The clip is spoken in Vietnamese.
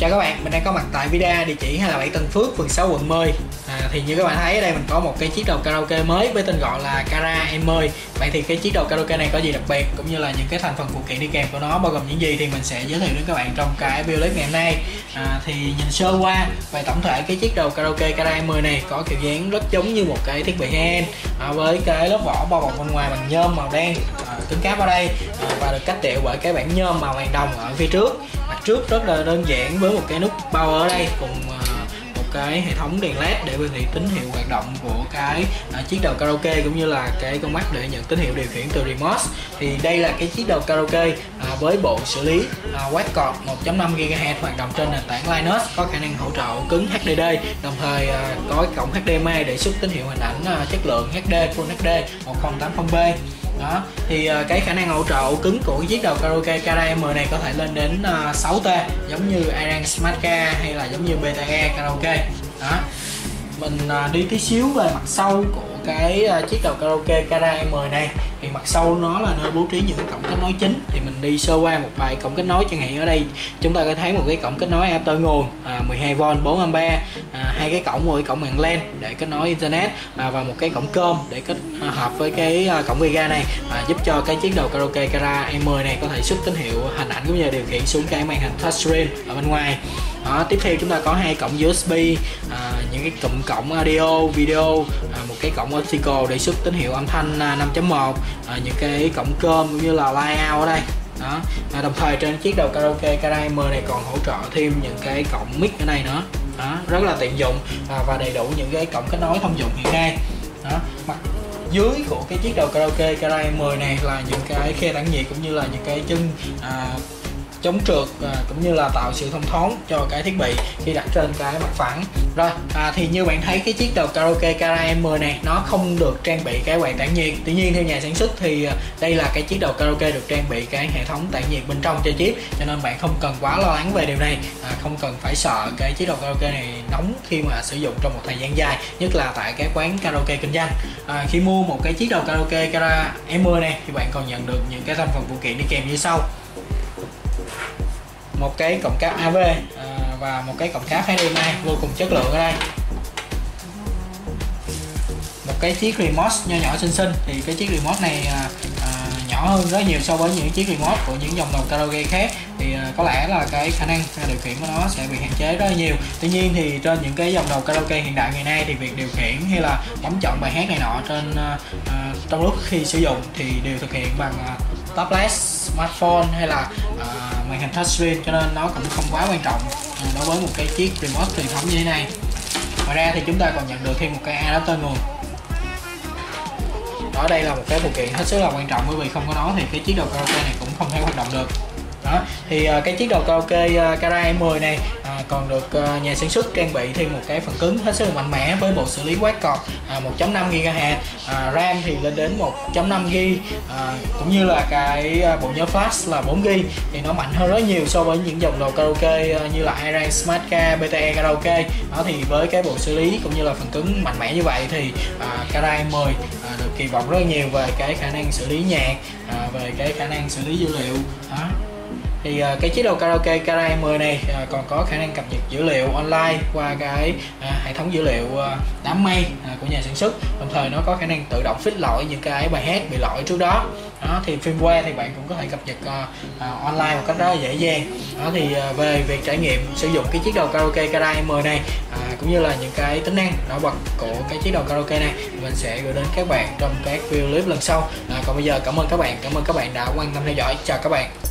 Chào các bạn, mình đang có mặt tại Vida, địa chỉ 27 Tân Phước, phường 6 quận 10 à, Thì như các bạn thấy ở đây mình có một cái chiếc đầu karaoke mới với tên gọi là Kara M10 Vậy thì cái chiếc đầu karaoke này có gì đặc biệt cũng như là những cái thành phần phụ kiện đi kèm của nó bao gồm những gì thì mình sẽ giới thiệu đến các bạn trong cái video clip ngày hôm nay. À, Thì nhìn sơ qua về tổng thể cái chiếc đầu karaoke Kara M10 này có kiểu dáng rất giống như một cái thiết bị hand à, với cái lớp vỏ bao bọc bên ngoài bằng nhôm màu đen à, cứng cáp ở đây à, và được cách điệu bởi cái bản nhôm màu vàng đồng ở phía trước trước rất là đơn giản với một cái nút power ở đây cùng ờ, một cái hệ thống đèn led để hiển thị tín hiệu hoạt động của cái ờ, chiếc đầu karaoke cũng như là cái con mắt để nhận tín hiệu điều khiển từ remote. Thì đây là cái chiếc đầu karaoke ờ, với bộ xử lý uh, quad 1.5 GHz hoạt động trên nền tảng Linux có khả năng hỗ trợ ổ cứng HDD đồng thời có cổng HDMI để xuất tín hiệu hình ảnh chất lượng HD Full HD 1080p đó thì uh, cái khả năng hỗ trợ ổ cứng của chiếc đầu karaoke KDM M này có thể lên đến ờ, uh, 6T giống như Iran Smart Car hay là giống như BTE karaoke. Đó mình uh, đi tí xíu về mặt sau của cái uh, chiếc đầu karaoke KDM M này thì mặt sau nó là nơi bố trí những cổng kết nối chính. Thì mình đi sơ qua một vài cổng kết nối chẳng hạn ở đây chúng ta có thấy một cái cổng kết nối adapter nguồn à, 12V 4A à, hai cái cổng một cái cổng mạng LAN để kết nối internet à, và một cái cổng cơm để kết à, hợp với cái à, cổng Vega này à, giúp cho cái chiếc đầu karaoke Kara M10 này có thể xuất tín hiệu hình ảnh cũng như điều khiển xuống cái màn hình touchscreen ở bên ngoài. Đó, tiếp theo chúng ta có hai cổng USB à, những cái cụm cổng audio video à, một cái cổng optical để xuất tín hiệu âm thanh à, 5.1 à, những cái cổng cơm cũng như là line out ở đây. Đó. À, đồng thời trên chiếc đầu karaoke Kara này còn hỗ trợ thêm những cái cổng mic ở đây nữa. Đó rất là tiện dụng à, và đầy đủ những cái cổng kết nối thông dụng hiện nay. Đó. Mặt dưới của cái chiếc đầu karaoke Kara này là những cái khe tản nhiệt cũng như là những cái chân à, chống trượt à, cũng như là tạo sự thông thoáng cho cái thiết bị khi đặt trên cái mặt phẳng. Rồi à, thì như bạn thấy cái chiếc đầu karaoke Kara M10 này nó không được trang bị cái quạt tản nhiệt. Tuy nhiên theo nhà sản xuất thì à, đây là cái chiếc đầu karaoke được trang bị cái hệ thống tản nhiệt bên trong cho chip cho nên bạn không cần quá lo lắng về điều này. À, không cần phải sợ cái chiếc đầu karaoke này nóng khi mà sử dụng trong một thời gian dài nhất là tại cái quán karaoke kinh doanh. À, khi mua một cái chiếc đầu karaoke Kara M10 này thì bạn còn nhận được những cái thành phần phụ kiện đi kèm như sau một cái cổng cáp AV à, và một cái cổng cáp HDMI vô cùng chất lượng ở đây. Một cái chiếc remote nho nhỏ xinh xinh. Thì cái chiếc remote này à, à, nhỏ hơn rất nhiều so với những chiếc remote của những dòng đầu karaoke khác. Thì à, có lẽ là cái khả năng à, điều khiển của nó sẽ bị hạn chế rất là nhiều. Tuy nhiên thì trên những cái dòng đầu karaoke hiện đại ngày nay thì việc điều khiển hay là bấm chọn bài hát này nọ trên à, à, trong lúc khi sử dụng thì đều thực hiện bằng à, tablet smartphone hay là à, màn hình touchscreen cho nên nó cũng không quá quan trọng. À, đối với một cái chiếc remote truyền thống như thế này. Ngoài ra thì chúng ta còn nhận được thêm một cái adapter nguồn. Đó đây là một cái phụ kiện hết sức là quan trọng bởi vì không có nó thì cái chiếc đầu karaoke này cũng không thể hoạt động được. Đó thì uh, cái chiếc đầu karaoke uh, Kara M10 này còn được ờ, nhà sản xuất trang bị thêm một cái phần cứng hết sức là mạnh mẽ với bộ xử lý quad cọt à, 1.5 GHz à, RAM thì lên đến 1.5 GB à, cũng như là cái bộ nhớ flash là 4 GB thì nó mạnh hơn rất nhiều so với những dòng đầu karaoke như là Iran Smart K, BTE karaoke. Đó thì với cái bộ xử lý cũng như là phần cứng mạnh mẽ như vậy thì uh, Kara M10 uh, được kỳ vọng rất nhiều về cái khả năng xử lý nhạc về cái khả năng xử lý dữ liệu. Đó thì uh, cái chế độ karaoke Kara 10 này uh, còn có khả năng cập nhật dữ liệu online qua cái uh, hệ thống dữ liệu uh, đám mây uh, của nhà sản xuất. Đồng thời nó có khả năng tự động fix lỗi những cái bài hát bị lỗi trước đó. Đó thì firmware thì bạn cũng có thể cập nhật uh, uh, online một cách rất là dễ dàng. Đó thì uh, về việc trải nghiệm sử dụng cái chiếc đầu karaoke Kara M này uh, cũng như là những cái tính năng nổi bật của cái chiếc đầu karaoke này mình sẽ gửi đến các bạn trong các video clip lần sau. Uh, còn bây giờ cảm ơn các bạn cảm ơn các bạn đã quan tâm theo dõi. Chào các bạn.